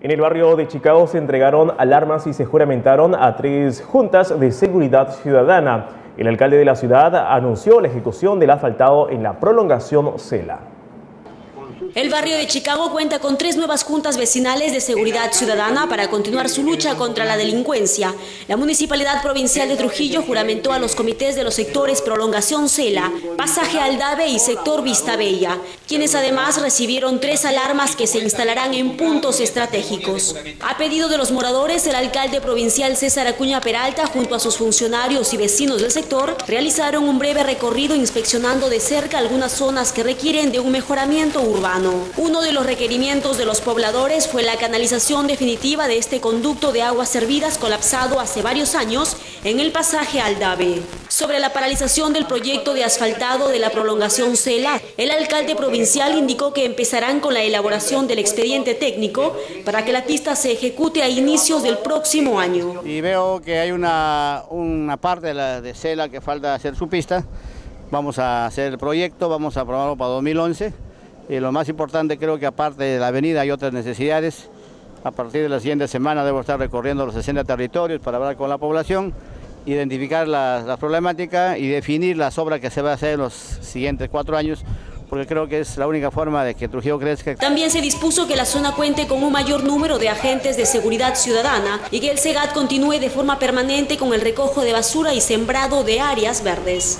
En el barrio de Chicago se entregaron alarmas y se juramentaron a tres juntas de seguridad ciudadana. El alcalde de la ciudad anunció la ejecución del asfaltado en la prolongación Cela. El barrio de Chicago cuenta con tres nuevas juntas vecinales de seguridad ciudadana para continuar su lucha contra la delincuencia. La Municipalidad Provincial de Trujillo juramentó a los comités de los sectores Prolongación Cela, Pasaje Aldave y Sector Vista Bella, quienes además recibieron tres alarmas que se instalarán en puntos estratégicos. A pedido de los moradores, el alcalde provincial César Acuña Peralta, junto a sus funcionarios y vecinos del sector, realizaron un breve recorrido inspeccionando de cerca algunas zonas que requieren de un mejoramiento urbano. Uno de los requerimientos de los pobladores fue la canalización definitiva de este conducto de aguas servidas colapsado hace varios años en el pasaje Aldave. Sobre la paralización del proyecto de asfaltado de la prolongación CELA, el alcalde provincial indicó que empezarán con la elaboración del expediente técnico para que la pista se ejecute a inicios del próximo año. Y veo que hay una, una parte de, la, CELA que falta hacer su pista. Vamos a hacer el proyecto, vamos a aprobarlo para 2011 y lo más importante creo que aparte de la avenida hay otras necesidades. A partir de la siguiente semana debo estar recorriendo los 60 territorios para hablar con la población, identificar las la problemáticas y definir las obras que se va a hacer en los siguientes cuatro años porque creo que es la única forma de que Trujillo crezca. También se dispuso que la zona cuente con un mayor número de agentes de seguridad ciudadana y que el SEGAT continúe de forma permanente con el recojo de basura y sembrado de áreas verdes.